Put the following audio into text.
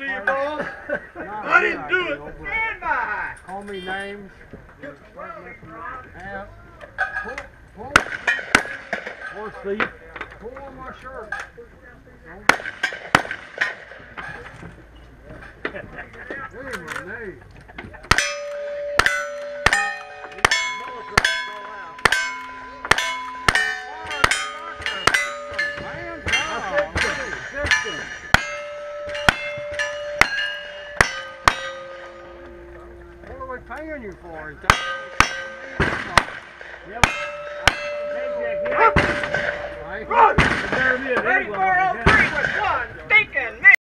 to you. Not I didn't do it. Stand by. Call me names. Pull, pull. Horse thief. Pull on my shirt. Hey, my name. We paying you for? Yep. Jack, Run! It. Ready for all